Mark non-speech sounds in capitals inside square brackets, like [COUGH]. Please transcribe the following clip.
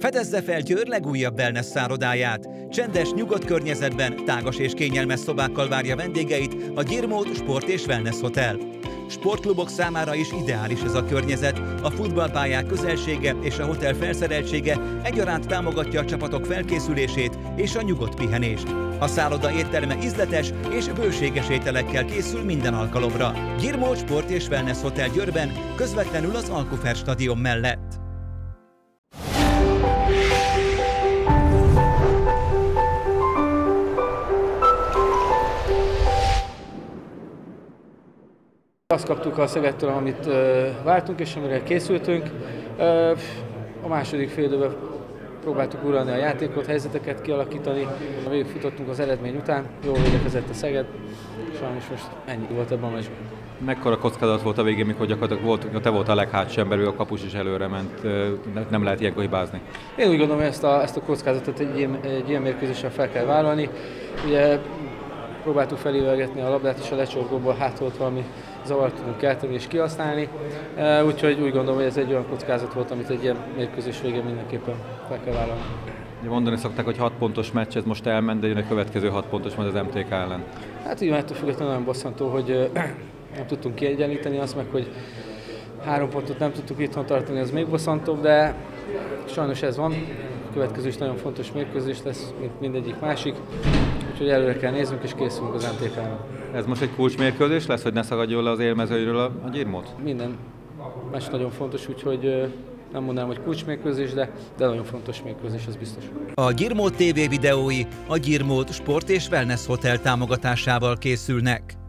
Fedezze fel Győr legújabb wellness szállodáját. Csendes, nyugodt környezetben, tágas és kényelmes szobákkal várja vendégeit a Girmót Sport és Wellness Hotel. Sportklubok számára is ideális ez a környezet, a futballpályák közelsége és a hotel felszereltsége egyaránt támogatja a csapatok felkészülését és a nyugodt pihenést. A szálloda étterme ízletes és bőséges ételekkel készül minden alkalomra. Girmót Sport és Wellness Hotel Győrben, közvetlenül az Alkufer stadion mellett. Azt kaptuk a Szegedtől, amit vártunk és amire készültünk. A második fél időben próbáltuk uralni a játékot, helyzeteket kialakítani. Végig futottunk az eredmény után, jól védekezett a Szeged, sajnos most ennyi volt ebben a meccsben. Mekkora kockázat volt a végén, mikor gyakorlatilag volt, te volt a leghátsó emberű, a kapus is előre ment, nem lehet ilyenkor hibázni? Én úgy gondolom, hogy ezt a, ezt a kockázatot egy ilyen, egy ilyen mérkőzésen fel kell vállalni. Ugye próbáltuk felívelgetni a labdát, és a lecsorgóból hát volt valami zavart tudunk kelteni és kihasználni. Úgyhogy úgy gondolom, hogy ez egy olyan kockázat volt, amit egy ilyen mérkőzés végén mindenképpen fel kell vállalni. Mondani szokták, hogy 6 pontos meccs, ez most elment, de jön a következő 6 pontos majd az MTK ellen. Hát így ettől függetlenül nagyon bosszantó, hogy [CLEARS THROAT] nem tudtunk kiegyenlíteni azt, meg hogy három pontot nem tudtuk itthon tartani, az még bosszantóbb, de sajnos ez van. A következő is nagyon fontos mérkőzés lesz, mint mindegyik másik úgyhogy előre kell néznünk és készülünk az mtk -ra. Ez most egy kulcsmérkőzés lesz, hogy ne szagadjon le az élmezőről a, a gyirmót? Minden meccs nagyon fontos, úgyhogy nem mondanám, hogy kulcsmérkőzés, de, de nagyon fontos mérkőzés, az biztos. A Girmót TV videói a Girmót Sport és Wellness Hotel támogatásával készülnek.